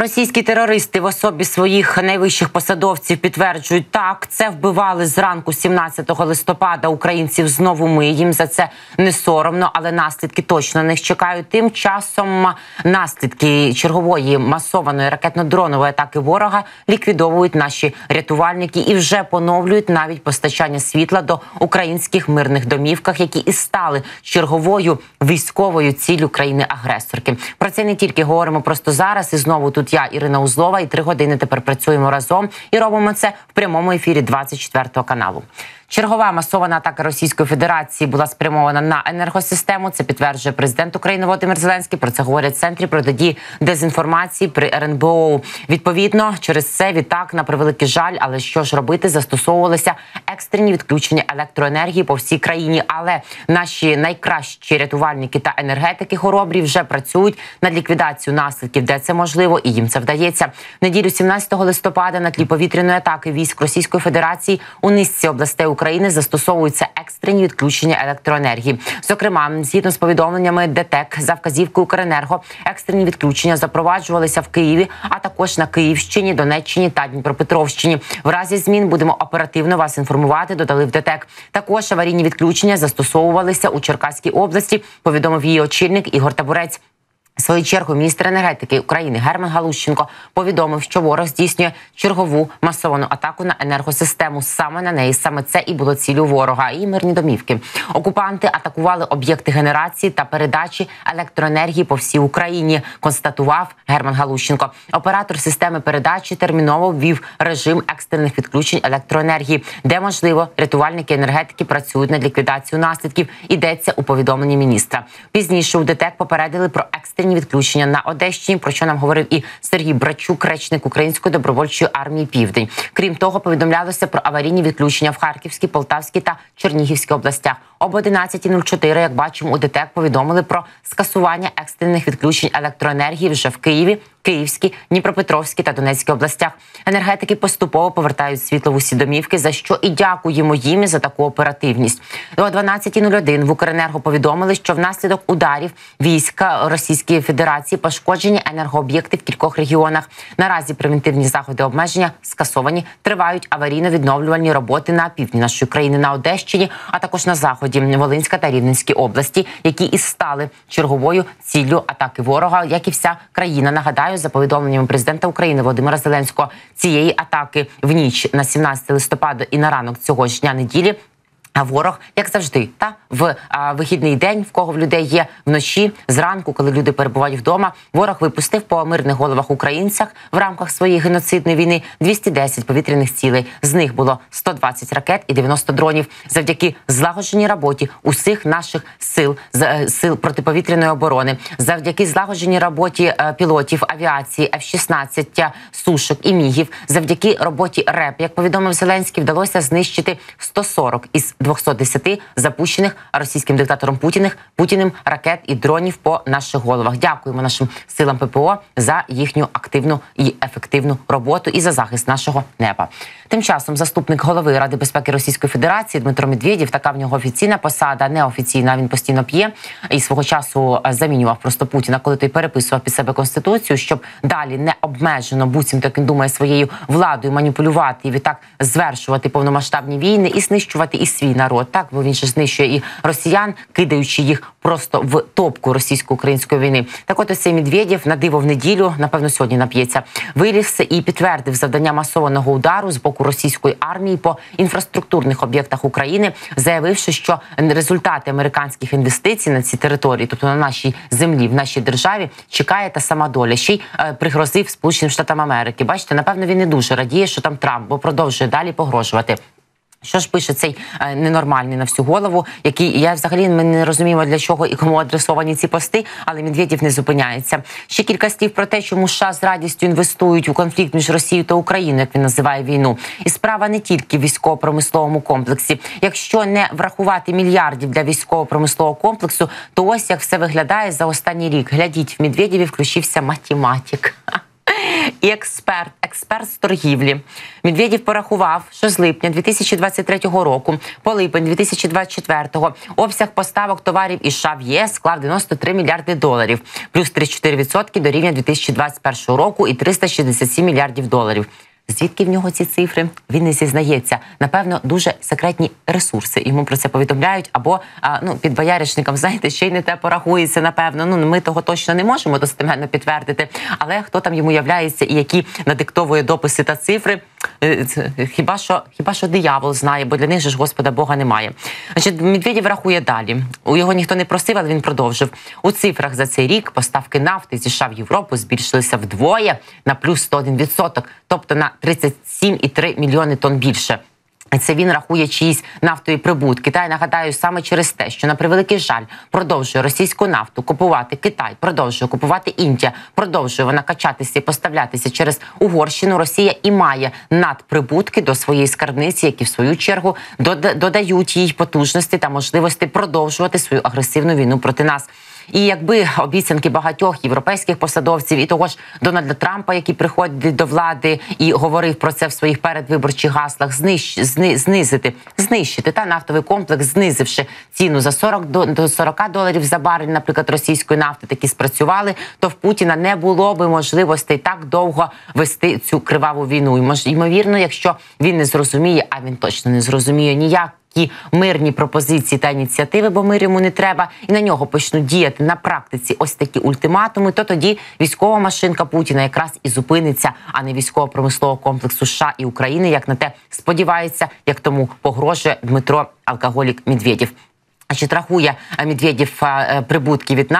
Російські терористи в особі своїх найвищих посадовців підтверджують, так це вбивали зранку 17 листопада. Українців знову ми їм за це не соромно, але наслідки точно них чекають. Тим часом наслідки чергової масованої ракетно-дронової атаки ворога ліквідовують наші рятувальники і вже поновлюють навіть постачання світла до українських мирних домівках, які і стали черговою військовою ціллю країни-агресорки. Про це не тільки говоримо просто зараз, і знову тут я Ірина Узлова, і три години тепер працюємо разом і робимо це в прямому ефірі 24 каналу. Чергова масована атака Російської Федерації була спрямована на енергосистему. Це підтверджує президент України Володимир Зеленський. Про це говорять в центрі протидії дезінформації при РНБО. Відповідно, через це відтак на превеликий жаль, але що ж робити, застосовувалися екстрені відключення електроенергії по всій країні. Але наші найкращі рятувальники та енергетики хоробрі вже працюють над ліквідацією наслідків, де це можливо, і їм це вдається. Неділю 17 листопада на тлі повітряної атаки військ Російської Федерації у низці областей України України застосовуються екстрені відключення електроенергії. Зокрема, згідно з повідомленнями ДТЕК за вказівкою Укренерго, екстрені відключення запроваджувалися в Києві, а також на Київщині, Донеччині та Дніпропетровщині. В разі змін будемо оперативно вас інформувати. Додали в ДТЕК. Також аварійні відключення застосовувалися у Черкаській області. Повідомив її очільник Ігор Табурець. В свою чергу міністр енергетики України Герман Галущенко повідомив, що ворог здійснює чергову масовану атаку на енергосистему. Саме на неї саме це і було цілю ворога. І мирні домівки. Окупанти атакували об'єкти генерації та передачі електроенергії по всій Україні. Констатував Герман Галущенко. Оператор системи передачі терміново ввів режим екстрених відключень електроенергії, де можливо рятувальники енергетики працюють над ліквідацією наслідків. Йдеться у повідомленні міністра. Пізніше у ДТЕК попередили про екстрені екстрені відключення на Одещині. Про що нам говорив і Сергій Брачук, речник Української добровольчої армії Південь. Крім того, повідомлялося про аварійні відключення в Харківській, Полтавській та Чернігівській областях. Об 11.04, як бачимо, у ДТЕК повідомили про скасування екстрених відключень електроенергії вже в Києві. Київській, Дніпропетровській та Донецькій областях енергетики поступово повертають світло в усі домівки, за що і дякуємо їм за таку оперативність. О 12.01 в Укренерго повідомили, що внаслідок ударів війська Російської Федерації пошкоджені енергооб'єкти в кількох регіонах. Наразі превентивні заходи обмеження скасовані. Тривають аварійно-відновлювальні роботи на півдні нашої країни на Одещині, а також на заході Волинська та Рівненській області, які і стали черговою ціллю атаки ворога, як і вся країна. Нагадаю. Нагадаю, за повідомленнями президента України Володимира Зеленського. Цієї атаки в ніч на 17 листопада і на ранок цього ж дня неділі а ворог, як завжди, та в а, вихідний день, в кого в людей є вночі, зранку, коли люди перебувають вдома, ворог випустив по мирних головах українцях в рамках своєї геноцидної війни 210 повітряних цілей. З них було 120 ракет і 90 дронів. Завдяки злагодженій роботі усіх наших сил з сил протиповітряної оборони, завдяки злагодженій роботі е, пілотів авіації F-16, сушок і мігів, завдяки роботі РЕП, як повідомив Зеленський, вдалося знищити 140 із 210 запущених російським диктатором Путіним Путіним ракет і дронів по наших головах. Дякуємо нашим силам ППО за їхню активну і ефективну роботу і за захист нашого неба. Тим часом заступник голови Ради безпеки Російської Федерації Дмитро Медведєв, така в нього офіційна посада, неофіційна. Він постійно п'є і свого часу е, замінював просто Путіна, коли той переписував під себе конституцію, щоб далі не обмежено буцім так він думає своєю владою маніпулювати і відтак звершувати повномасштабні війни і знищувати і свій народ. Так бо він же знищує і росіян, кидаючи їх просто в топку російсько-української війни. Так, от ось цей Медведєв на диво в неділю, напевно, сьогодні нап'ється. Вилівся і підтвердив завдання масованого удару з боку російської армії по інфраструктурних об'єктах України, заявивши, що результати американських інвестицій на ці території, тобто на нашій землі, в нашій державі, чекає та сама доля. Ще й е, пригрозив Сполученим Штатам Америки. Бачите, напевно, він не дуже радіє, що там Трамп, бо продовжує далі погрожувати. Що ж пише цей е, ненормальний на всю голову, який я взагалі ми не розуміємо для чого і кому адресовані ці пости, але Медведєв не зупиняється. Ще кілька слів про те, чому США з радістю інвестують у конфлікт між Росією та Україною, як він називає війну. І справа не тільки в військово-промисловому комплексі. Якщо не врахувати мільярдів для військово-промислового комплексу, то ось як все виглядає за останній рік. Глядіть, в Медведєві включився математик. І експерт, експерт з торгівлі. Медведєв порахував, що з липня 2023 року по липень 2024 обсяг поставок товарів із США в ЄС склав 93 мільярди доларів, плюс 34% до рівня 2021 року і 367 мільярдів доларів. Звідки в нього ці цифри? Він не зізнається. Напевно, дуже секретні ресурси. Йому про це повідомляють. Або а, ну під бояришником, знаєте, ще й не те порахується. Напевно, ну ми того точно не можемо достеменно підтвердити. Але хто там йому являється і які надиктовує дописи та цифри? Е, хіба що хіба що диявол знає, бо для них же ж Господа Бога немає. Значить, Медведєв рахує далі. У його ніхто не просив, але він продовжив у цифрах за цей рік. Поставки нафти зі США в Європу збільшилися вдвоє на плюс 101%, тобто на 37,3 мільйони тонн більше. Це він рахує чиїсь нафтові прибутки. Та й нагадаю саме через те, що на превеликий жаль продовжує російську нафту купувати Китай, продовжує купувати Індія, продовжує вона качатися і поставлятися через Угорщину. Росія і має надприбутки до своєї скарбниці, які в свою чергу додають їй потужності та можливості продовжувати свою агресивну війну проти нас. І якби обіцянки багатьох європейських посадовців і того ж Дональда Трампа, який приходить до влади і говорив про це в своїх передвиборчих гаслах, знищ, зни, знизити, знищити та нафтовий комплекс, знизивши ціну за 40 до, до 40 доларів за барель, наприклад, російської нафти, такі спрацювали, то в Путіна не було би можливостей так довго вести цю криваву війну. І ймовірно, якщо він не зрозуміє, а він точно не зрозуміє ніяк такі мирні пропозиції та ініціативи, бо мир йому не треба, і на нього почнуть діяти на практиці ось такі ультиматуми. То тоді військова машинка Путіна якраз і зупиниться, а не військово-промислового комплексу США і України, як на те сподівається, як тому погрожує Дмитро Алкоголік Медведєв. Значить, рахує е, Медведєв е, прибутки від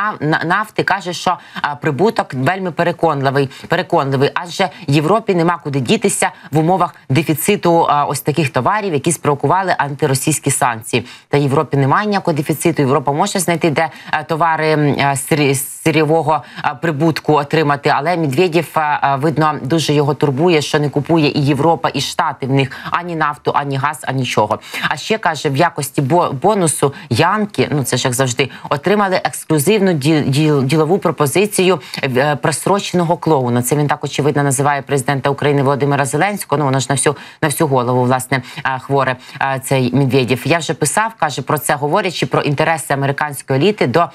нафти, каже, що е, прибуток вельми переконливий, переконливий, адже Європі нема куди дітися в умовах дефіциту ось таких товарів, які спровокували антиросійські санкції. Та Європі немає ніякого дефіциту. Європа може знайти де товари сирєвого прибутку отримати. Але Медведєв, видно дуже його турбує, що не купує і Європа, і Штати в них ані нафту, ані газ, ані нічого. А ще каже в якості бонусу янки, ну це ж як завжди, отримали ексклюзивну ділову пропозицію е, просроченого клоуна. Це він так очевидно називає президента України Володимира Зеленського. Ну воно ж на всю на всю голову власне е, хворе е, цей Медведєв. Я вже писав, каже про це, говорячи про інтереси американської еліти до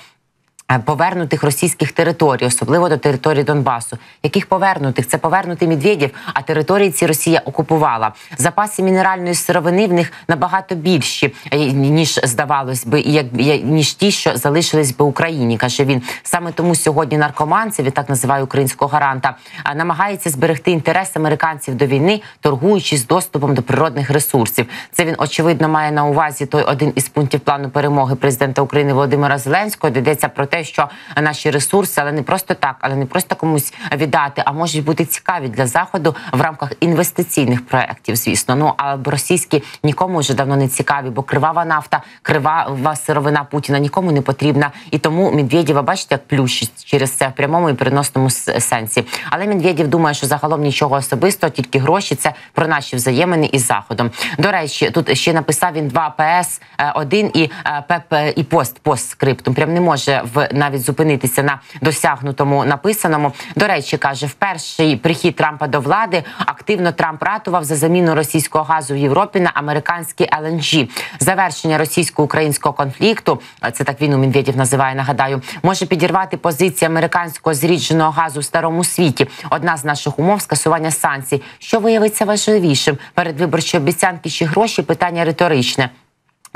повернутих російських територій, особливо до території Донбасу, яких повернутих це повернути Медведєв, а території ці Росія окупувала. Запаси мінеральної сировини в них набагато більші е, ніж здавалось би, як ніж ті, що залишились би Україні. каже він саме тому сьогодні наркоман, це так називає українського гаранта, намагається зберегти інтерес американців до війни, торгуючись доступом до природних ресурсів. Це він очевидно має на увазі той один із пунктів плану перемоги президента України Володимира Зеленського, де йдеться про те те, що наші ресурси, але не просто так, але не просто комусь віддати, а можуть бути цікаві для заходу в рамках інвестиційних проєктів, звісно. Ну а російські нікому вже давно не цікаві, бо кривава нафта, кривава сировина Путіна нікому не потрібна. І тому Медведєва, бачите, як плющить через це в прямому і переносному сенсі. Але Медведєв думає, що загалом нічого особистого, тільки гроші це про наші взаємини із заходом. До речі, тут ще написав він два ПС 1 і ПП і пост постскриптум. Прям не може в навіть зупинитися на досягнутому написаному. До речі, каже, в перший прихід Трампа до влади активно Трамп ратував за заміну російського газу в Європі на американський LNG. Завершення російсько-українського конфлікту. Це так він у Медведєв називає. Нагадаю, може підірвати позиції американського зрідженого газу в старому світі. Одна з наших умов скасування санкцій, що виявиться важливішим перед виборчі обіцянки чи гроші питання риторичне.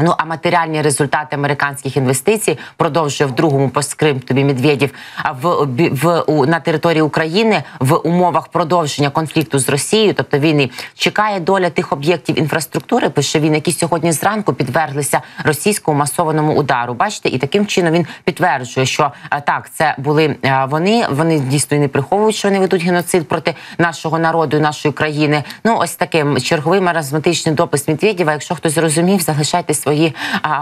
Ну а матеріальні результати американських інвестицій продовжує в другому постскриптумі Медведєв в, в в на території України в умовах продовження конфлікту з Росією, тобто війни чекає доля тих об'єктів інфраструктури. Пише він, які сьогодні зранку підверглися російському масованому удару. Бачите, і таким чином він підтверджує, що так це були вони. Вони дійсно не приховують, що вони ведуть геноцид проти нашого народу нашої країни. Ну ось таким черговий маразматичний допис Медведєва. Якщо хтось зрозумів, залишайтесь свої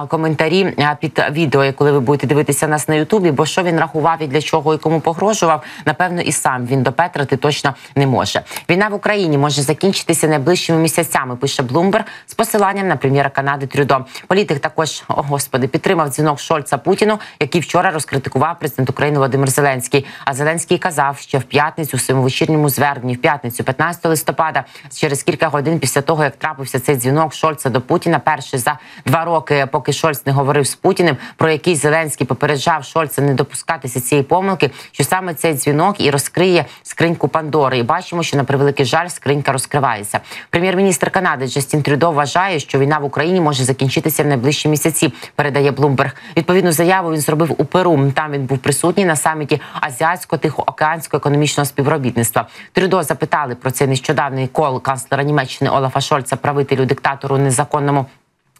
коментарі а, під відео, коли ви будете дивитися нас на Ютубі. Бо що він рахував і для чого і кому погрожував, напевно, і сам він допетрити точно не може. Війна в Україні може закінчитися найближчими місяцями. Пише Блумберг з посиланням на прем'єра Канади Трюдо. Політик також о господи підтримав дзвінок Шольца Путіну, який вчора розкритикував президент України Володимир Зеленський. А Зеленський казав, що в п'ятницю у своєму вечірньому зверненні, в п'ятницю, 15 листопада, через кілька годин після того, як трапився цей дзвінок Шольца до Путіна, перший за два роки, поки Шольц не говорив з Путіним, про який Зеленський попереджав Шольца не допускатися цієї помилки, що саме цей дзвінок і розкриє скриньку Пандори. І бачимо, що на превеликий жаль скринька розкривається. Прем'єр-міністр Канади Джастін Трюдо вважає, що війна в Україні може закінчитися в найближчі місяці. Передає Блумберг. Відповідну заяву він зробив у Перу. Там він був присутній на саміті азіатсько-тихоокеанського економічного співробітництва. Трюдо запитали про цей нещодавний кол канцлера Німеччини Олафа Шольца, правителю диктатору незаконному.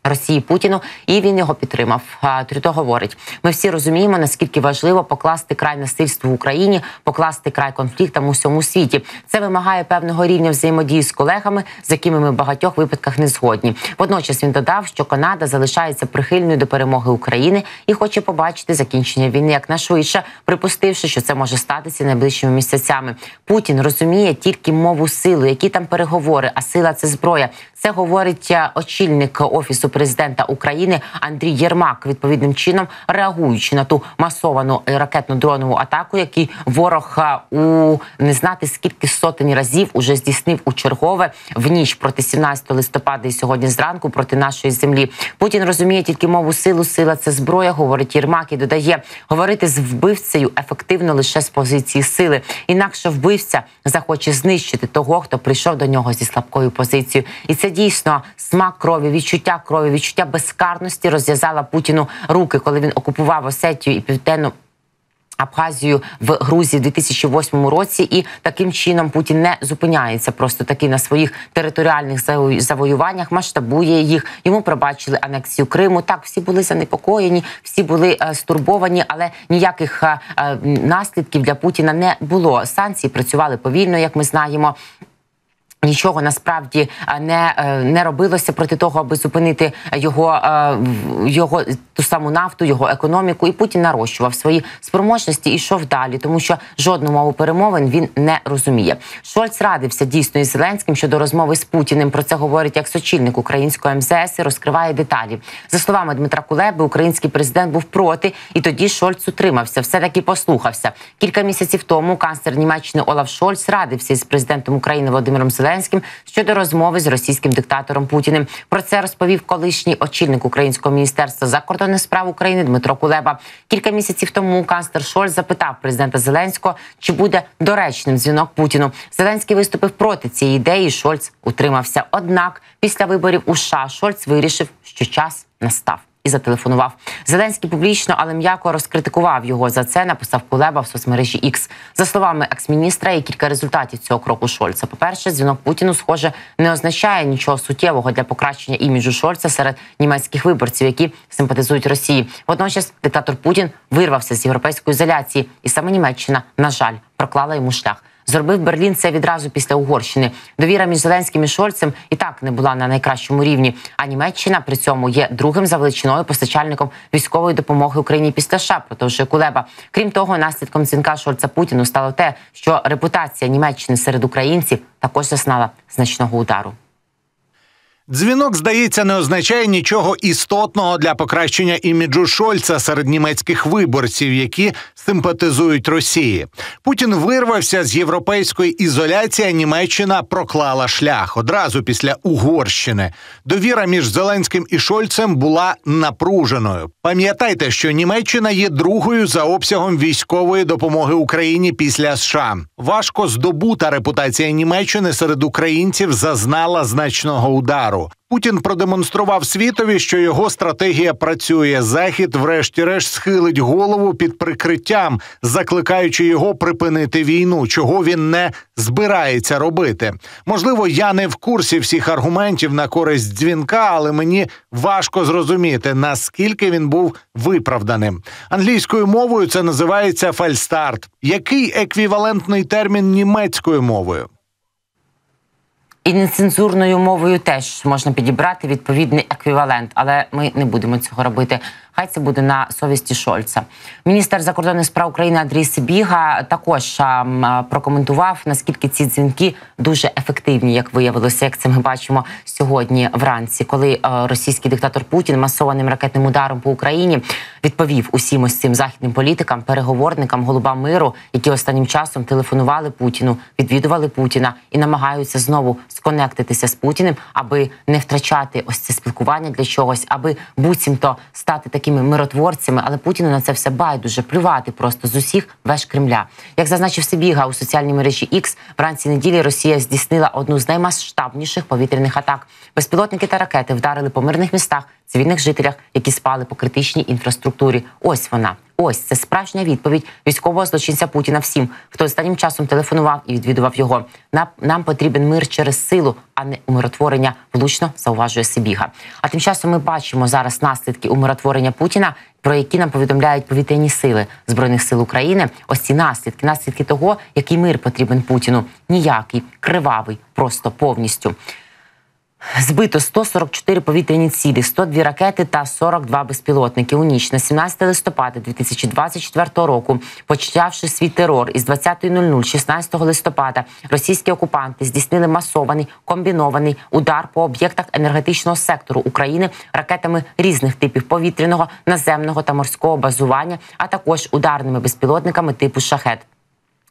Росії Путіну, і він його підтримав. Трюдо говорить: ми всі розуміємо, наскільки важливо покласти край насильству в Україні, покласти край конфліктам у всьому світі. Це вимагає певного рівня взаємодії з колегами, з якими ми в багатьох випадках не згодні. Водночас він додав, що Канада залишається прихильною до перемоги України і хоче побачити закінчення війни якнайшвидше, припустивши, що це може статися найближчими місяцями. Путін розуміє тільки мову сили, які там переговори, а сила це зброя. Це говорить очільник офісу президента України Андрій Єрмак, відповідним чином реагуючи на ту масовану ракетну дронову атаку, який ворог у не знати скільки сотень разів уже здійснив у чергове в ніч проти 17 листопада і сьогодні зранку проти нашої землі. Путін розуміє тільки мову силу. Сила це зброя, говорить Єрмак і додає говорити з вбивцею ефективно лише з позиції сили. Інакше вбивця захоче знищити того, хто прийшов до нього зі слабкою позицією, і це дійсно смак крові, відчуття крові, відчуття безкарності розв'язала Путіну руки, коли він окупував Осетію і південну. Абхазію в Грузії в 2008 році, і таким чином Путін не зупиняється просто таки на своїх територіальних завоюваннях, масштабує їх. Йому пробачили анексію Криму. Так всі були занепокоєні, всі були е, стурбовані, але ніяких е, е, наслідків для Путіна не було. Санкції працювали повільно, як ми знаємо. Нічого насправді е, не е, не робилося проти того, аби зупинити його е, його ту саму нафту, його економіку, і Путін нарощував свої спроможності і йшов далі, тому що жодну мову перемовин він не розуміє. Шольц радився дійсно із Зеленським щодо розмови з Путіним. Про це говорить як сочільник українського МЗС і розкриває деталі. За словами Дмитра Кулеби, український президент був проти, і тоді Шольц утримався. Все таки послухався. Кілька місяців тому канцлер Німеччини Олаф Шольц радився із президентом України Володимиром Зеленським Зеленським щодо розмови з російським диктатором Путіним. Про це розповів колишній очільник Українського міністерства закордонних справ України Дмитро Кулеба. Кілька місяців тому канцлер Шольц запитав президента Зеленського, чи буде доречним дзвінок Путіну. Зеленський виступив проти цієї ідеї. Шольц утримався. Однак, після виборів у США Шольц вирішив, що час настав і зателефонував. Зеленський публічно, але м'яко розкритикував його за це. Написав Кулеба в соцмережі X. за словами екс-міністра. І кілька результатів цього кроку Шольца. По перше, дзвінок Путіну, схоже, не означає нічого суттєвого для покращення іміджу Шольца серед німецьких виборців, які симпатизують Росії. Водночас диктатор Путін вирвався з європейської ізоляції, і саме Німеччина, на жаль, проклала йому шлях. Зробив Берлін це відразу після Угорщини. Довіра між Зеленським і Шольцем і так не була на найкращому рівні. А Німеччина при цьому є другим за величиною постачальником військової допомоги Україні після США, продовжує Кулеба. Крім того, наслідком дзвінка Шольца Путіну стало те, що репутація Німеччини серед українців також зазнала значного удару. Дзвінок, здається, не означає нічого істотного для покращення іміджу Шольца серед німецьких виборців, які симпатизують Росії. Путін вирвався з європейської ізоляції. Німеччина проклала шлях одразу після Угорщини. Довіра між Зеленським і Шольцем була напруженою. Пам'ятайте, що Німеччина є другою за обсягом військової допомоги Україні після США. Важко здобута репутація Німеччини серед українців зазнала значного удару. Путін продемонстрував світові, що його стратегія працює. Захід, врешті-решт, схилить голову під прикриттям, закликаючи його припинити війну, чого він не збирається робити. Можливо, я не в курсі всіх аргументів на користь дзвінка, але мені важко зрозуміти наскільки він був виправданим. Англійською мовою це називається фальстарт. Який еквівалентний термін німецькою мовою? І нецензурною мовою теж можна підібрати відповідний еквівалент, але ми не будемо цього робити. Хай це буде на совісті Шольца. Міністр закордонних справ України Андрій Сибіга також прокоментував наскільки ці дзвінки дуже ефективні, як виявилося, як це ми бачимо сьогодні вранці, коли російський диктатор Путін масованим ракетним ударом по Україні відповів усім ось цим західним політикам, переговорникам, голубам миру, які останнім часом телефонували Путіну, відвідували Путіна і намагаються знову сконектитися з Путіним, аби не втрачати ось це спілкування для чогось, аби буцімто стати такими миротворцями. Але Путіну на це все байдуже плювати просто з усіх веж Кремля. Як зазначив Сибіга у соціальній мережі X, вранці неділі Росія здійснила одну з наймасштабніших повітряних атак. Безпілотники та ракети вдарили по мирних містах, цивільних жителях, які спали по критичній інфраструктурі. Ось вона. Ось це справжня відповідь військового злочинця Путіна всім, хто останнім часом телефонував і відвідував його. Нам, нам потрібен мир через силу, а не умиротворення. Влучно зауважує Сибіга. А тим часом ми бачимо зараз наслідки умиротворення Путіна, про які нам повідомляють повітряні сили збройних сил України. Ось ці наслідки, наслідки того, який мир потрібен Путіну. Ніякий, кривавий, просто повністю. Збито 144 повітряні цілі, 102 ракети та 42 безпілотники у ніч на 17 листопада 2024 року, почавши свій терор із 20.00 16 листопада, російські окупанти здійснили масований комбінований удар по об'єктах енергетичного сектору України ракетами різних типів повітряного, наземного та морського базування, а також ударними безпілотниками типу шахет.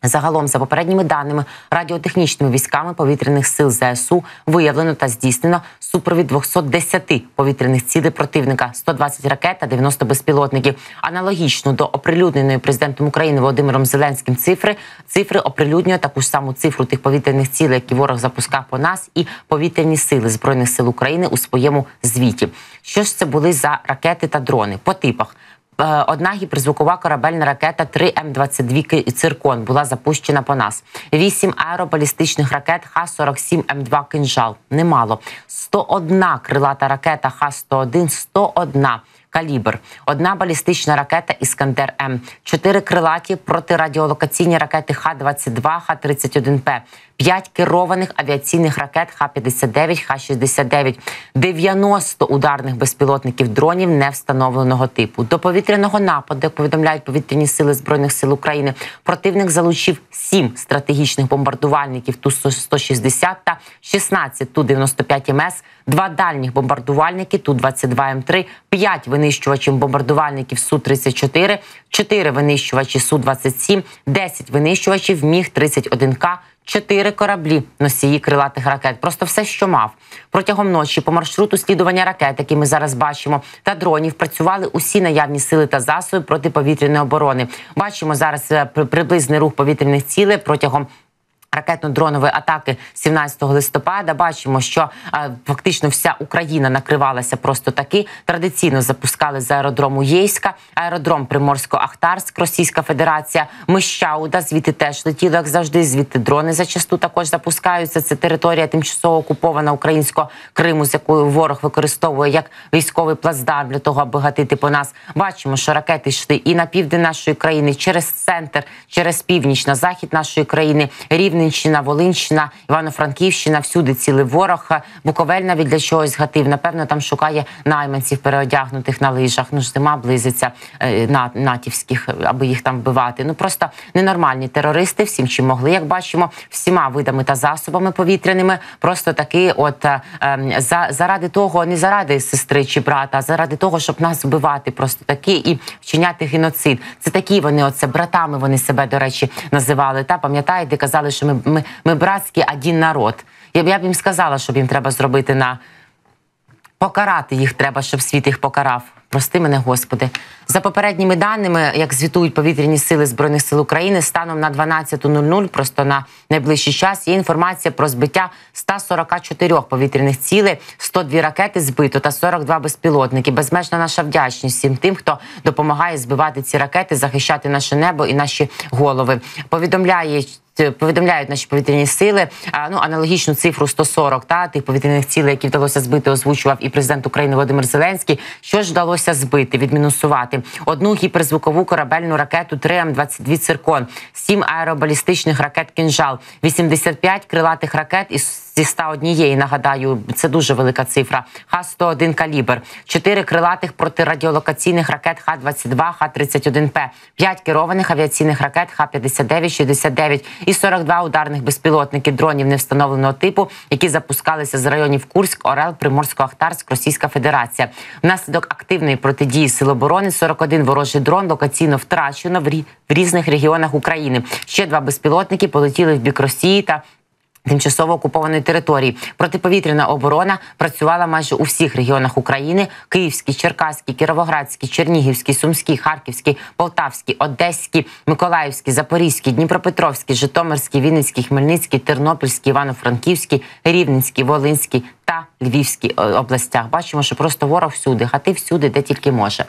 Загалом, за попередніми даними, радіотехнічними військами повітряних сил ЗСУ виявлено та здійснено супровід 210 повітряних цілей противника, 120 ракет та 90 безпілотників. Аналогічно до оприлюдненої президентом України Володимиром Зеленським цифри цифри оприлюднює таку ж саму цифру тих повітряних цілей, які ворог запускав по нас, і повітряні сили збройних сил України у своєму звіті. Що ж це були за ракети та дрони по типах? Е, Одна гіперзвукова корабельна ракета 3М22 «Циркон» була запущена по нас. Вісім аеробалістичних ракет Х-47М2 «Кинжал». Немало. 101 крилата ракета Х-101, 101 калібр, одна балістична ракета Іскандер М, чотири крилаті протирадіолокаційні ракети Х-22, Х-31П, п'ять керованих авіаційних ракет Х-59, Х-69, 90 ударних безпілотників дронів невстановленого типу. До повітряного нападу, як повідомляють повітряні сили збройних сил України, противник залучив сім стратегічних бомбардувальників Ту-160 та 16 Ту-95 МС, два дальніх бомбардувальники Ту-22М3, п'ять винищувачів бомбардувальників Су-34, 4 винищувачі Су-27, 10 винищувачів Міг-31К, 4 кораблі носії крилатих ракет. Просто все, що мав. Протягом ночі по маршруту слідування ракет, які ми зараз бачимо, та дронів працювали усі наявні сили та засоби протиповітряної оборони. Бачимо зараз е, приблизний рух повітряних цілей протягом ракетно-дронової атаки 17 листопада. Бачимо, що е, фактично вся Україна накривалася просто таки. Традиційно запускали з аеродрому Єйська, аеродром Приморсько-Ахтарськ, Російська Федерація, Мищауда. Звідти теж летіли, як завжди. Звідти дрони зачасту також запускаються. Це територія тимчасово окупована українського Криму, з якою ворог використовує як військовий плацдарм для того, аби гатити по нас. Бачимо, що ракети йшли і на південь нашої країни, через центр, через північ, на захід нашої країни, Рівненщина, Волинщина, Івано-Франківщина, всюди цілий ворог. Буковель навіть для чогось гатив. Напевно, там шукає найманців переодягнутих на лижах. Ну ж зима близиться е, на натівських, аби їх там вбивати. Ну просто ненормальні терористи, всім чим могли, як бачимо, всіма видами та засобами повітряними. Просто таки, от е, ем, за заради того, не заради сестри чи брата, а заради того, щоб нас вбивати, просто таки і вчиняти геноцид. Це такі вони, оце братами вони себе, до речі, називали. Та пам'ятаєте, казали, що ми, ми, ми братський один народ. Я б я б їм сказала, що їм треба зробити на покарати їх треба, щоб світ їх покарав. Прости мене, Господи. За попередніми даними, як звітують повітряні сили збройних сил України, станом на 12.00, просто на найближчий час, є інформація про збиття 144 повітряних цілей, 102 ракети збито та 42 безпілотники. Безмежна наша вдячність всім тим, хто допомагає збивати ці ракети, захищати наше небо і наші голови. Повідомляє повідомляють наші повітряні сили. А, ну аналогічну цифру 140 та тих повітряних цілей, які вдалося збити, озвучував і президент України Володимир Зеленський. Що ж вдалося збити, відмінусувати одну гіперзвукову корабельну ракету 3М22 «Циркон», 7 аеробалістичних ракет «Кінжал», 85 крилатих ракет із зі 101. Нагадаю, це дуже велика цифра. Х-101 калібр, 4 крилатих протирадіолокаційних ракет Х-22, Х-31П, 5 керованих авіаційних ракет Х-59-69 і 42 ударних безпілотники дронів невстановленого типу, які запускалися з районів Курськ, Орел, Приморсько-Ахтарськ, Російська Федерація. Внаслідок активної протидії Сил оборони 41 ворожий дрон локаційно втрачено в різних регіонах України. Ще два безпілотники полетіли в бік Росії та Тимчасово окупованої території протиповітряна оборона працювала майже у всіх регіонах України: Київський, Черкаський, Кіровоградський, Чернігівський, Сумський, Харківський, Полтавський, Одеський, Миколаївський, Запорізький, Дніпропетровський, Житомирський, Вінницький, Хмельницький, Тернопільський, Івано-Франківський, Рівненський, Волинський та Львівський областях. Бачимо, що просто ворог всюди, хати всюди, де тільки може.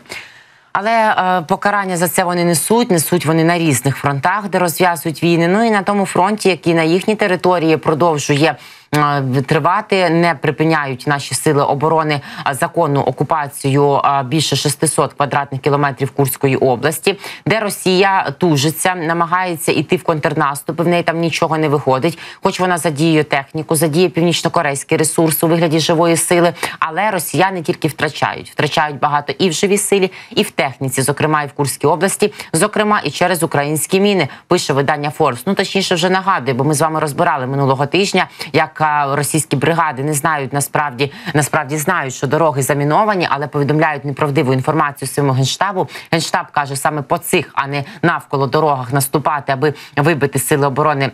Але е, покарання за це вони несуть. Несуть вони на різних фронтах, де розв'язують війни. Ну і на тому фронті, який на їхній території продовжує тривати, не припиняють наші сили оборони законну окупацію більше 600 квадратних кілометрів Курської області, де Росія тужиться, намагається йти в контрнаступ. В неї там нічого не виходить, хоч вона задіює техніку, задіє північно-корейський ресурс у вигляді живої сили. Але росіяни тільки втрачають, втрачають багато і в живій силі, і в техніці, зокрема і в Курській області, зокрема і через українські міни. Пише видання Форбс. Ну точніше вже нагадує, бо ми з вами розбирали минулого тижня, як російські бригади не знають насправді насправді знають, що дороги заміновані, але повідомляють неправдиву інформацію своєму генштабу. Генштаб каже саме по цих, а не навколо дорогах наступати, аби вибити сили оборони.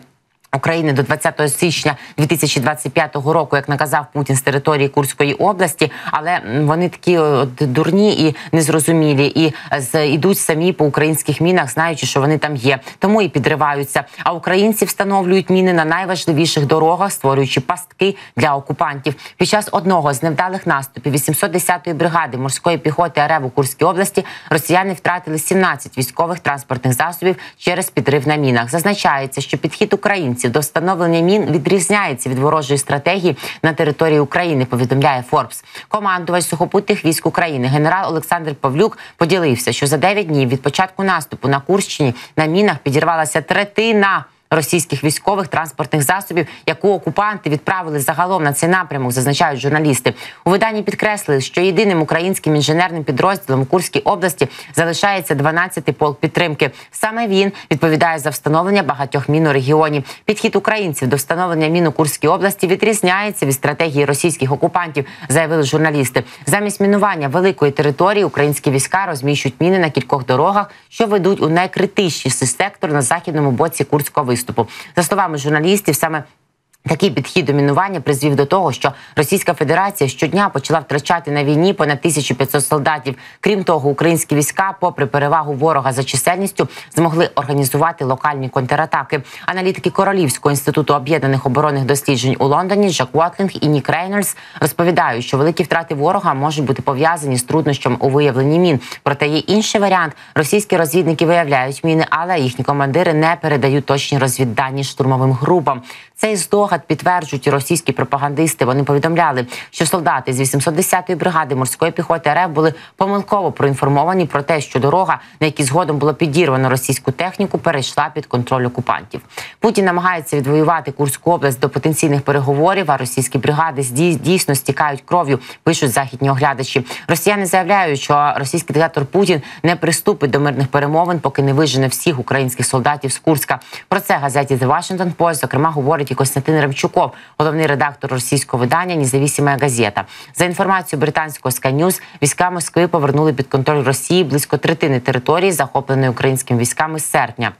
України до 20 січня 2025 року, як наказав Путін з території Курської області, але вони такі от, дурні і незрозумілі, і з ідуть самі по українських мінах, знаючи, що вони там є, тому і підриваються. А українці встановлюють міни на найважливіших дорогах, створюючи пастки для окупантів. Під час одного з невдалих наступів 810-ї бригади морської піхоти РФ у Курській області росіяни втратили 17 військових транспортних засобів через підрив на мінах. Зазначається, що підхід українців українців до встановлення мін відрізняється від ворожої стратегії на території України. Повідомляє Форбс. Командувач сухопутних військ України генерал Олександр Павлюк поділився, що за 9 днів від початку наступу на Курщині на мінах підірвалася третина російських військових транспортних засобів, яку окупанти відправили загалом на цей напрямок, зазначають журналісти. У виданні підкреслили, що єдиним українським інженерним підрозділом у Курській області залишається 12-й полк підтримки. Саме він відповідає за встановлення багатьох мін у регіоні. Підхід українців до встановлення мін у Курській області відрізняється від стратегії російських окупантів, заявили журналісти. Замість мінування великої території українські війська розміщують міни на кількох дорогах, що ведуть у найкритичніший сектор на західному боці Курського виступу виступу. За словами журналістів, саме Такий підхід домінування призвів до того, що Російська Федерація щодня почала втрачати на війні понад 1500 солдатів. Крім того, українські війська, попри перевагу ворога за чисельністю, змогли організувати локальні контратаки. Аналітики Королівського інституту об'єднаних оборонних досліджень у Лондоні Жак Уотлінг і Нік Рейнольдс розповідають, що великі втрати ворога можуть бути пов'язані з труднощом у виявленні мін. Проте є інший варіант: російські розвідники виявляють міни, але їхні командири не передають точні розвіддані штурмовим групам. Цей здогад підтверджують російські пропагандисти. Вони повідомляли, що солдати з 810-ї бригади морської піхоти РФ були помилково проінформовані про те, що дорога, на якій згодом було підірвано російську техніку, перейшла під контроль окупантів. Путін намагається відвоювати Курську область до потенційних переговорів. А російські бригади дійсно стікають кров'ю. Пишуть західні оглядачі. Росіяни заявляють, що російський диктатор Путін не приступить до мирних перемовин, поки не вижене всіх українських солдатів з Курська. Про це газеті The Washington Post, зокрема говорить говорить і Костянтин Ремчуков, головний редактор російського видання «Независима газета. За інформацією британського Сканюз, війська Москви повернули під контроль Росії близько третини території, захопленої українськими військами з серпня.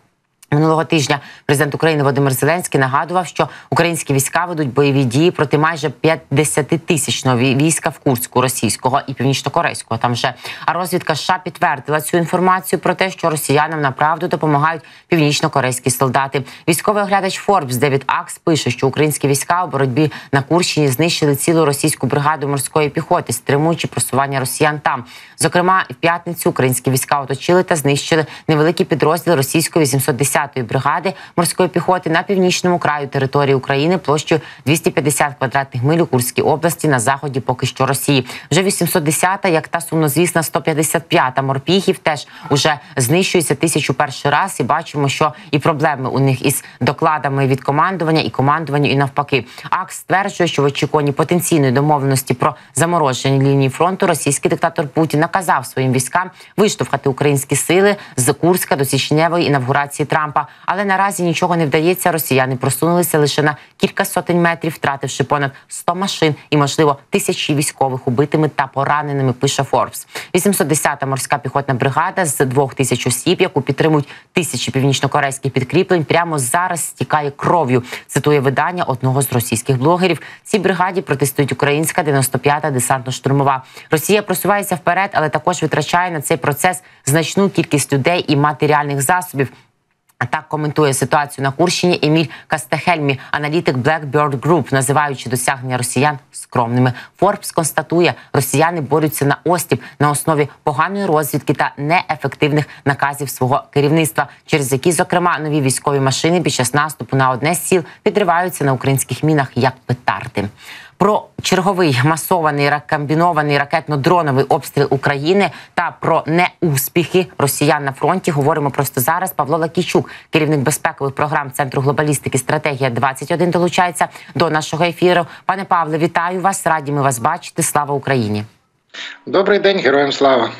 Минулого тижня президент України Володимир Зеленський нагадував, що українські війська ведуть бойові дії проти майже 50-тисячного війська в Курську, російського і північно-корейського. Там вже а розвідка США підтвердила цю інформацію про те, що росіянам направду допомагають північно-корейські солдати. Військовий оглядач Форбс Девід Акс пише, що українські війська у боротьбі на Курщині знищили цілу російську бригаду морської піхоти, стримуючи просування росіян там. Зокрема, в п'ятницю українські війська оточили та знищили невеликий підрозділ російської 810 80-ї бригади морської піхоти на північному краю території України площею 250 квадратних миль у Курській області на заході поки що Росії. Вже 810-та, як та сумнозвісна 155-та морпіхів, теж уже знищується тисячу перший раз, і бачимо, що і проблеми у них із докладами від командування і командуванню, і навпаки. АКС стверджує, що в очікуванні потенційної домовленості про замороження лінії фронту російський диктатор Путін наказав своїм військам виштовхати українські сили з Курська до січневої інавгурації Трампа. Але наразі нічого не вдається. Росіяни просунулися лише на кілька сотень метрів, втративши понад 100 машин і, можливо, тисячі військових убитими та пораненими. Пише Форбс. 810-та морська піхотна бригада з двох тисяч осіб, яку підтримують тисячі північнокорейських підкріплень, прямо зараз стікає кров'ю. Цитує видання одного з російських блогерів. Цій бригаді протестують українська 95-та десантно-штурмова. Росія просувається вперед, але також витрачає на цей процес значну кількість людей і матеріальних засобів. Так коментує ситуацію на Курщині Еміль Кастехельмі, аналітик Blackbird Group, називаючи досягнення росіян скромними. Форбс констатує, росіяни борються на остіп на основі поганої розвідки та неефективних наказів свого керівництва, через які, зокрема, нові військові машини під час наступу на одне з сіл підриваються на українських мінах як петарди. Про черговий масований комбінований ракетно-дроновий обстріл України та про неуспіхи росіян на фронті говоримо просто зараз. Павло Лакійчук, керівник безпекових програм Центру глобалістики стратегія 21 долучається до нашого ефіру. Пане Павле, вітаю вас! Раді ми вас бачити. Слава Україні! Добрий день, героям слава.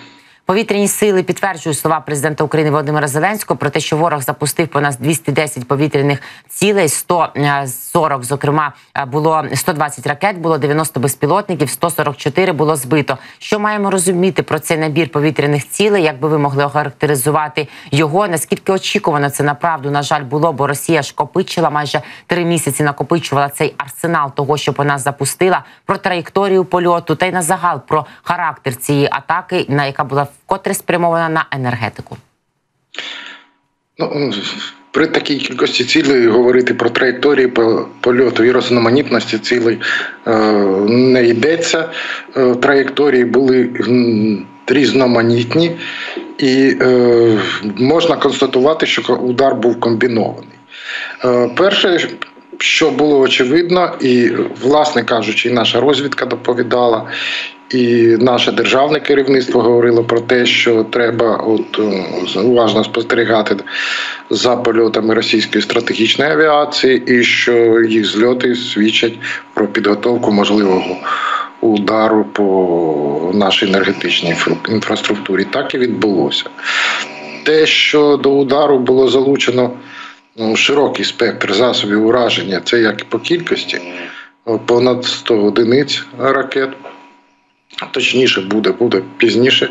Повітряні сили підтверджують слова президента України Володимира Зеленського про те, що ворог запустив понад 210 повітряних цілей, 140, зокрема, було 120 ракет, було 90 безпілотників, 144 було збито. Що маємо розуміти про цей набір повітряних цілей? Як би ви могли охарактеризувати його? Наскільки очікувано це направду на жаль було? Бо Росія ж копичила майже три місяці, накопичувала цей арсенал того, що по нас запустила, про траєкторію польоту та й на загал про характер цієї атаки, на яка була вкотре спрямована на енергетику. Ну, при такій кількості цілей говорити про траєкторії польоту і різноманітності цілей е, не йдеться. Е, траєкторії були різноманітні, і е, можна констатувати, що удар був комбінований. Перше, що було очевидно, і, власне кажучи, і наша розвідка доповідала, і наше державне керівництво говорило про те, що треба от уважно спостерігати за польотами російської стратегічної авіації, і що їх зльоти свідчать про підготовку можливого удару по нашій енергетичній інфраструктурі. Так і відбулося. Те, що до удару було залучено ну, широкий спектр засобів ураження, це як по кількості, понад 100 одиниць ракет. Точніше буде, буде пізніше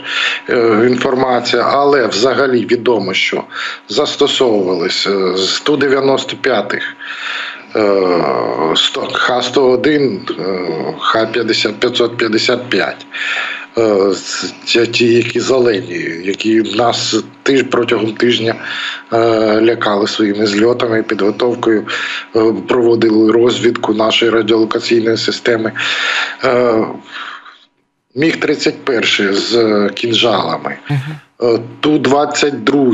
е, інформація, але взагалі відомо, що застосовувалися з 195-х Х-101, Х-555. Ті, які зелені, які нас тиж протягом тижня е, лякали своїми зльотами, підготовкою, е, проводили розвідку нашої радіолокаційної системи. Е, Міг 31 з кінжалами, uh-huh. ту 22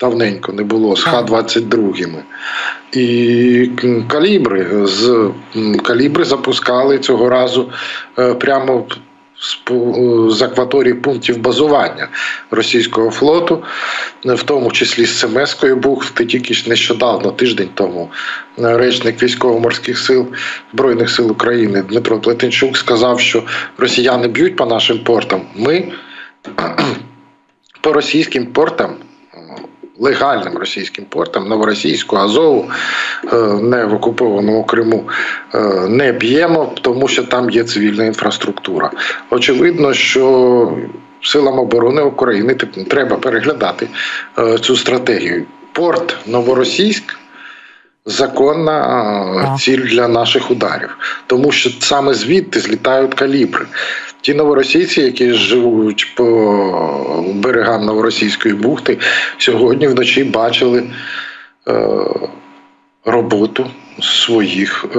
давненько не було з Х-22. І калібри з калібри запускали цього разу прямо з акваторії пунктів базування російського флоту, в тому числі з Семескої бухти, тільки ж нещодавно, тиждень тому, речник військово-морських сил Збройних сил України Дмитро Плетенчук сказав, що росіяни б'ють по нашим портам. Ми по російським портам легальним російським портам, новоросійську, Азову, е, не в окупованому Криму, е, не б'ємо, тому що там є цивільна інфраструктура. Очевидно, що силам оборони України треба переглядати е, цю стратегію. Порт Новоросійськ. Законна ціль для наших ударів, тому що саме звідти злітають калібри. Ті новоросійці, які живуть по берегам новоросійської бухти, сьогодні вночі бачили е, роботу своїх е,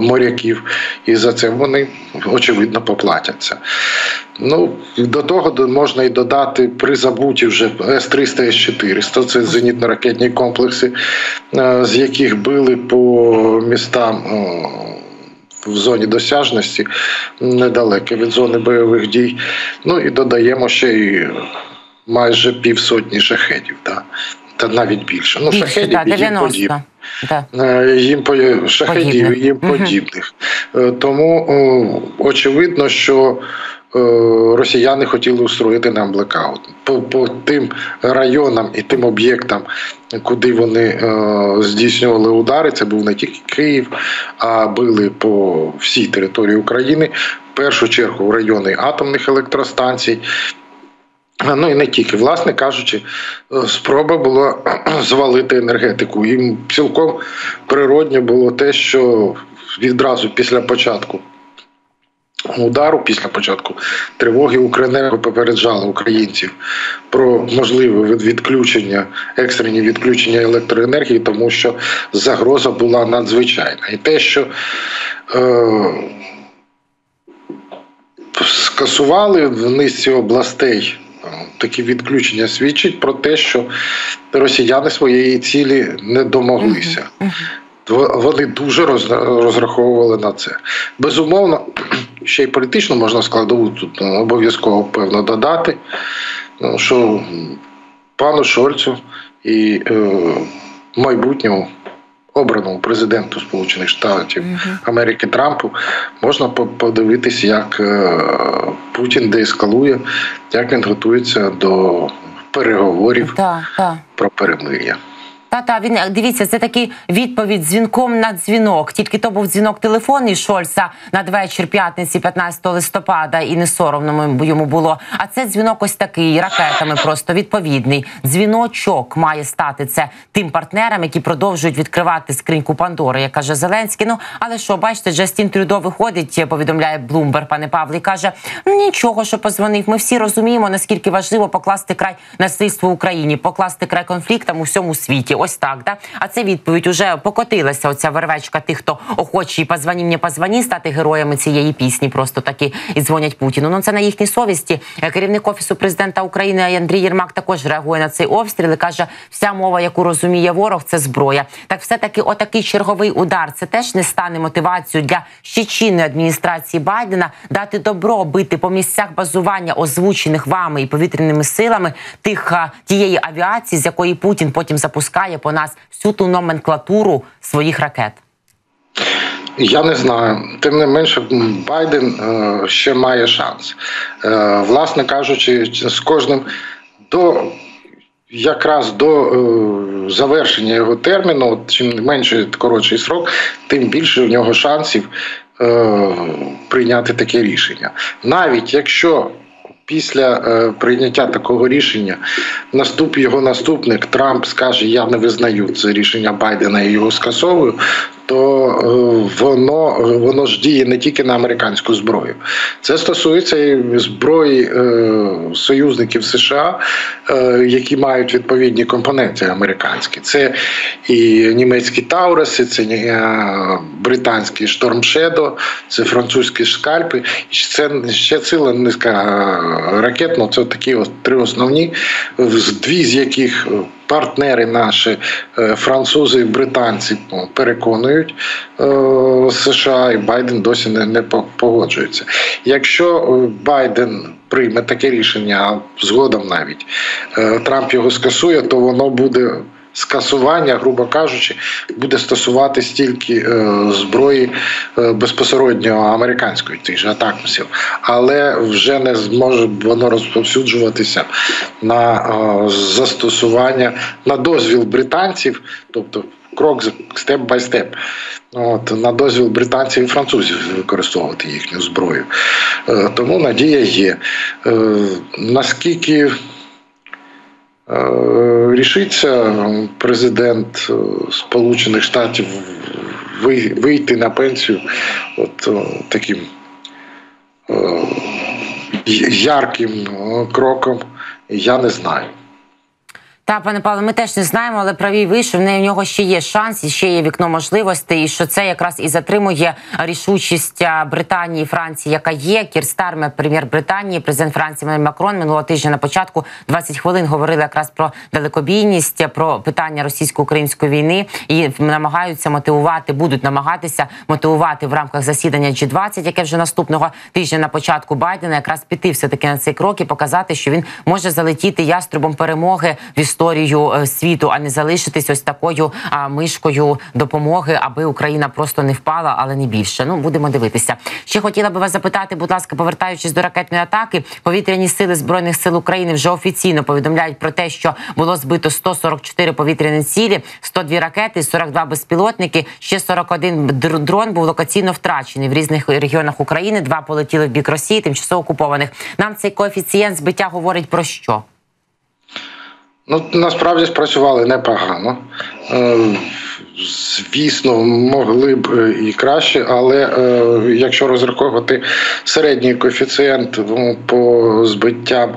моряків, і за це вони очевидно поплатяться. Ну, До того можна і додати призабуті вже С-300, С-400, це зенітно-ракетні комплекси, е, з яких били по містам. Е, в зоні досяжності недалеко від зони бойових дій. Ну і додаємо ще й майже півсотні шахетів. Да та навіть більше. Ну, більше, шахедів та, 90. їм Да. Їм їм шахедів і їм подібних. Угу. Тому очевидно, що е, росіяни хотіли устроїти нам блекаут. По, по тим районам і тим об'єктам, куди вони е, здійснювали удари, це був не тільки Київ, а били по всій території України. В першу чергу в райони атомних електростанцій, Ну і не тільки, власне кажучи, е, спроба була звалити енергетику. Їм цілком природньо було те, що відразу після початку удару, після початку тривоги Укренерго попереджала українців про можливе відключення, екстрені відключення електроенергії, тому що загроза була надзвичайна. І те, що е, скасували в низці областей такі відключення свідчить про те, що росіяни своєї цілі не домоглися. Вони дуже розраховували на це. Безумовно, ще й політично можна складову тут ну, обов'язково певно додати, ну, що пану Шольцу і е, майбутньому обраному президенту Сполучених Штатів Америки Трампу можна подивитись, як е, Путін деескалує, як він готується до переговорів да, да. про перемир'я. Та та він дивіться, це такий відповідь дзвінком на дзвінок. Тільки то був дзвінок телефонний Шольца надвечір п'ятниці, 15 листопада, і не соромно йому було. А це дзвінок ось такий ракетами. Просто відповідний дзвіночок має стати це тим партнерам, які продовжують відкривати скриньку Пандори, як каже Зеленський. Ну але що, бачите, Джастін Трюдо виходить, повідомляє Блумбер, пане Павлі, каже: ну нічого, що позвонив. Ми всі розуміємо, наскільки важливо покласти край насильству в Україні, покласти край конфліктам у всьому світі. Ось так, да. А це відповідь уже покотилася. Оця вервечка тих, хто охочий позвоні мені, позвоні, стати героями цієї пісні. Просто таки і дзвонять Путіну. Ну це на їхній совісті. Керівник офісу президента України Андрій Єрмак також реагує на цей обстріл. і Каже, вся мова, яку розуміє ворог, це зброя. Так, все таки, отакий черговий удар. Це теж не стане мотивацією для ще чинної адміністрації Байдена дати добро бити по місцях базування, озвучених вами і повітряними силами тих тієї авіації, з якої Путін потім запускає виливає по нас всю ту номенклатуру своїх ракет? Я не знаю. Тим не менше, Байден е, ще має шанс. Е, власне кажучи, з кожним до. Якраз до е, завершення його терміну, чим менше коротший срок, тим більше в нього шансів прийняти таке рішення. Навіть якщо після е, прийняття такого рішення наступ його наступник Трамп скаже: Я не визнаю це рішення Байдена і його скасовую то е, воно воно ж діє не тільки на американську зброю. Це стосується і зброї е, союзників США, е, які мають відповідні компоненти американські. Це і німецькі Тауреси, це британський Шторм Шедо, це французькі скальпи. Це ще ціла низка ракет. Ну, Це такі от три основні, дві з яких партнери наші, е, французи і британці ну, переконують е, США, і Байден досі не, погоджується. Якщо е, Байден прийме таке рішення, а згодом навіть Трамп його скасує, то воно буде скасування, грубо кажучи, буде стосуватись тільки е, зброї е, безпосередньо американської тих же атакмсів, але вже не зможе воно розповсюджуватися на е, застосування на дозвіл британців, тобто. Крок степ бай степ, от на дозвіл британців і французів використовувати їхню зброю. Тому надія є. Наскільки Е, рішиться президент е, Сполучених Штатів вийти на пенсію от е, таким ярким кроком, я не знаю. Та пане Павло, ми теж не знаємо, але правій вийшов. В нього ще є шанс, і ще є вікно можливостей. І що це якраз і затримує рішучість Британії, Франції, яка є. Кір Старме, прем'єр Британії, президент Франції Еммануель Макрон минулого тижня на початку 20 хвилин говорили якраз про далекобійність, про питання російсько-української війни і намагаються мотивувати, будуть намагатися мотивувати в рамках засідання G20, яке вже наступного тижня на початку Байдена, якраз піти все таки на цей крок і показати, що він може залетіти яструбом перемоги в історію е, світу, а не залишитись ось такою мишкою допомоги, аби Україна просто не впала, але не більше. Ну будемо дивитися. Ще хотіла би вас запитати, будь ласка, повертаючись до ракетної атаки, повітряні сили збройних сил України вже офіційно повідомляють про те, що було збито 144 повітряні цілі, 102 ракети, 42 безпілотники. Ще 41 дрон був локаційно втрачений в різних регіонах України. Два полетіли в бік Росії, тимчасово окупованих. Нам цей коефіцієнт збиття говорить про що? Ну, насправді спрацювали непогано. Е, звісно, могли б е, і краще, але е, якщо розраховувати середній коефіцієнт ну, по збиттям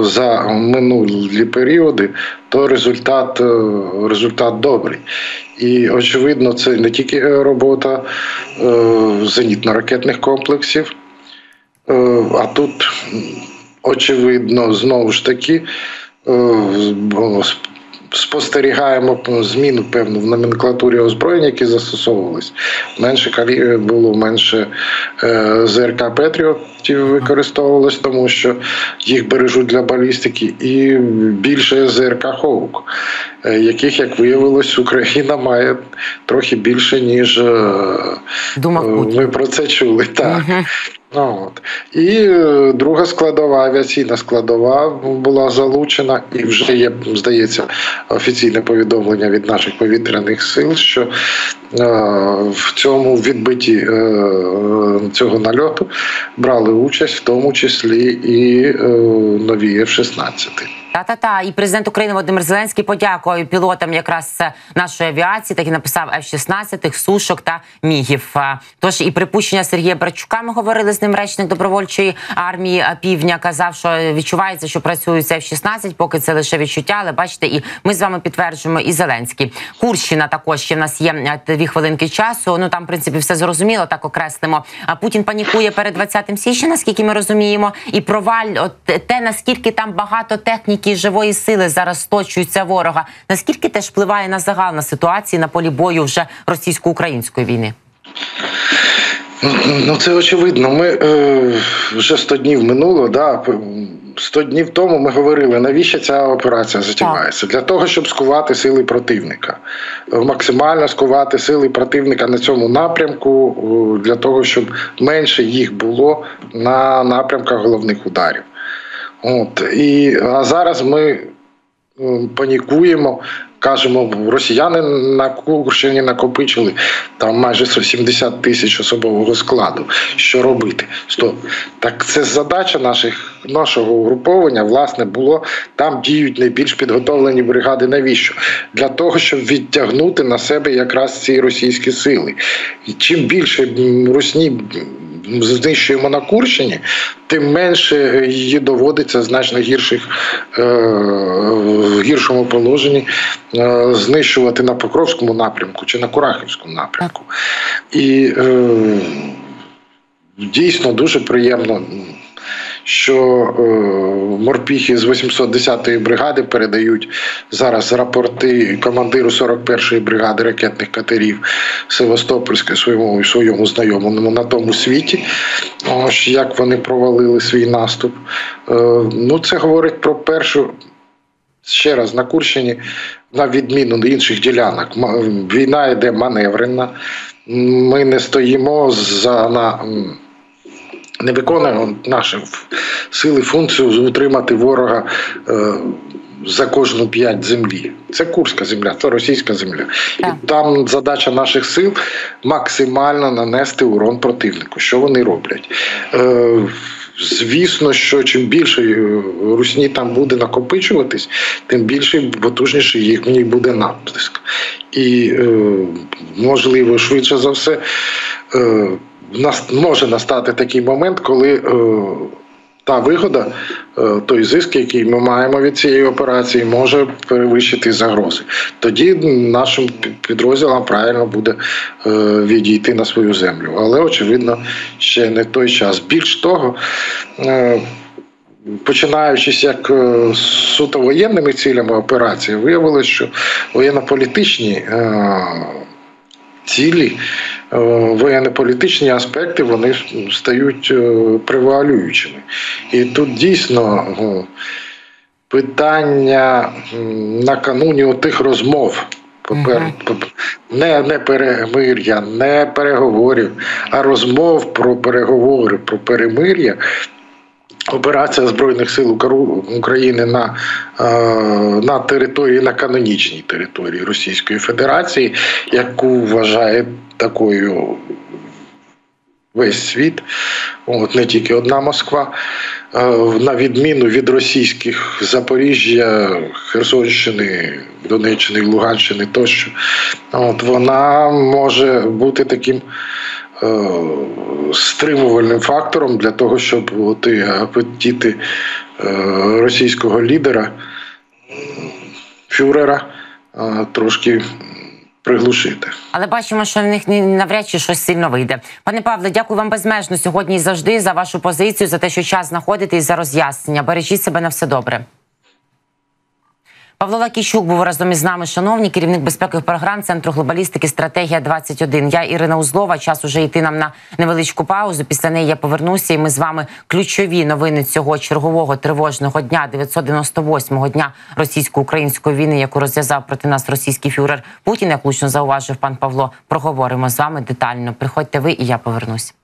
за минулі періоди, то результат результат добрий. І очевидно, це не тільки робота зенітно-ракетних комплексів, а тут очевидно знову ж таки. Е, спостерігаємо зміну певну в номенклатурі озброєнь, які застосовувалися. Менше калі було менше е, ЗРК Петріотів використовувалось, тому що їх бережуть для балістики, і більше ЗРК Хоук, е, яких, як виявилось, Україна має трохи більше, ніж Думав, ви про це чули. Так. Угу. Ну, от. І е, друга складова, авіаційна складова була залучена, і вже є, здається, офіційне повідомлення від наших повітряних сил, що е, в цьому відбитті е, цього нальоту брали участь, в тому числі і е, нові F-16. Та та та і президент України Володимир Зеленський подякував пілотам якраз нашої авіації, так і написав F-16, сушок та мігів. Тож і припущення Сергія Брачука ми говорили з ним. Речник добровольчої армії Півдня казав, що відчувається, що працюють F-16, поки це лише відчуття. Але бачите, і ми з вами підтверджуємо. І Зеленський Курщина також ще в нас є дві хвилинки часу. Ну там в принципі все зрозуміло. Так окреслимо. А Путін панікує перед 20 січня, наскільки ми розуміємо, і проваль от те наскільки там багато техніки які живої сили зараз сточуються ворога. Наскільки теж впливає на загал на ситуації на полі бою вже російсько-української війни? Ну це очевидно. Ми е, вже 100 днів минуло. Да, 100 днів тому ми говорили, навіщо ця операція затівається? Для того, щоб скувати сили противника, максимально скувати сили противника на цьому напрямку, для того, щоб менше їх було на напрямках головних ударів. От і а зараз ми панікуємо. Кажемо, росіяни на Курщині накопичили там майже 70 тисяч особового складу. Що робити? Стоп. Так це задача наших нашого угруповання, власне, було там діють найбільш підготовлені бригади. Навіщо? Для того, щоб відтягнути на себе якраз ці російські сили. І чим більше русні знищуємо на Курщині, тим менше її доводиться значно гірших е, в гіршому положенні е, знищувати на Покровському напрямку чи на Курахівському напрямку. І е, дійсно дуже приємно що е, морпіхи з 810-ї бригади передають зараз рапорти командиру 41-ї бригади ракетних катерів Севастопольське своєму своєму знайомому на тому світі. Ось як вони провалили свій наступ. Е, ну, це говорить про першу. Ще раз на Курщині, на відміну інших ділянок, війна йде маневрена. Ми не стоїмо за на не виконуємо наші сили функцію утримати ворога е, за кожну п'ять землі. Це Курська земля, це російська земля. Так. І там задача наших сил максимально нанести урон противнику. Що вони роблять? Е, Звісно, що чим більше е, русні там буде накопичуватись, тим більше потужніший їхній буде натиск. І можливо, швидше за все. Нас може настати такий момент, коли е, та вигода, е, той зиск, який ми маємо від цієї операції, може перевищити загрози. Тоді нашим підрозділам правильно буде е, відійти на свою землю. Але очевидно, ще не той час. Більш того, починаючись як суто воєнними цілями операції, виявилось, що воєнно-політичні цілі, е, воєнно-політичні аспекти вони стають е, превалюючими. І тут дійсно питання накануні тих розмов. Попер, поп- не, не перемир'я, не переговорів, а розмов про переговори, про перемир'я. Операція Збройних сил України на, е, на території, на канонічній території Російської Федерації, яку вважає такою весь світ, от не тільки одна Москва, е, на відміну від російських Запоріжжя, Херсонщини, Донеччини, Луганщини тощо, от вона може бути таким. Е, Стримувальним фактором для того, щоб апетити е, російського лідера, фюрера, е, трошки приглушити. Але бачимо, що в них навряд чи щось сильно вийде. Пане Павле, дякую вам безмежно сьогодні і завжди за вашу позицію, за те, що час знаходите за роз'яснення. Бережіть себе на все добре. Павло Лакійчук був разом із нами, шановні, керівник безпекових програм Центру глобалістики Стратегія 21 Я Ірина Узлова. Час уже йти нам на невеличку паузу. Після неї я повернуся, і ми з вами ключові новини цього чергового тривожного дня, 998-го дня російсько-української війни, яку розв'язав проти нас російський фюрер Путін. Як влучно зауважив пан Павло, проговоримо з вами детально. Приходьте ви, і я повернусь.